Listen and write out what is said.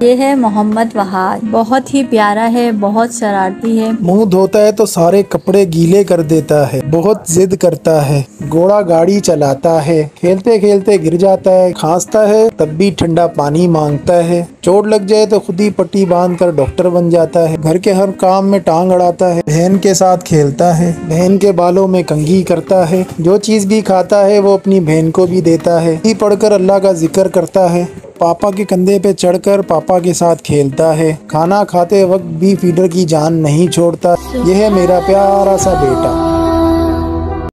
ये है मोहम्मद वहाद। बहुत ही प्यारा है, बहुत शरारती है। मुँह धोता है तो सारे कपड़े गीले कर देता है, बहुत जिद करता है, घोड़ा गाड़ी चलाता है खेलते खेलते गिर जाता है, खांसता है, तब भी ठंडा पानी माँगता है। चोट लग जाए तो खुद ही पट्टी बाँध कर डॉक्टर बन जाता है। घर के हर काम में टांग अड़ाता है, बहन के साथ खेलता है, बहन के बालों में कंघी करता है, जो चीज़ भी खाता है वो अपनी बहन को भी देता है। पढ़कर अल्लाह का ज़िक्र करता है। पापा के कंधे पे चढ़कर पापा के साथ खेलता है। खाना खाते वक्त भी फीडर की जान नहीं छोड़ता। यह है मेरा प्यारा सा बेटा।